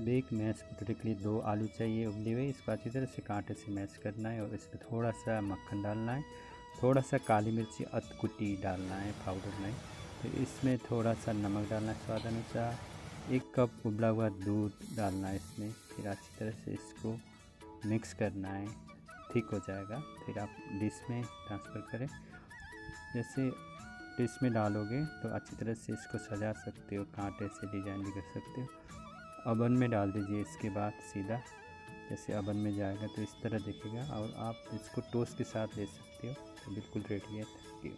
Bake mash potato के लिए दो आलू चाहिए उबले हुए। इसको अच्छी तरह से कांटे से मैश करना है और इसमें थोड़ा सा मक्खन डालना है। थोड़ा सा काली मिर्ची अधकुटी डालना है पाउडर में तो इसमें थोड़ा सा नमक डालना है स्वाद अनुसार। एक कप उबला हुआ दूध डालना है इसमें। फिर अच्छी तरह से इसको मिक्स करना है। ठीक हो जाएगा। फिर आप डिश में ट्रांसफ़र करें। जैसे डिश में डालोगे तो अच्छी तरह से इसको सजा सकते हो, कांटे से डिज़ाइन भी कर सकते हो। अवन में डाल दीजिए इसके बाद सीधा, जैसे अवन में जाएगा तो इस तरह दिखेगा और आप इसको टोस्ट के साथ ले सकते हो। तो बिल्कुल रेडी है, थैंक यू।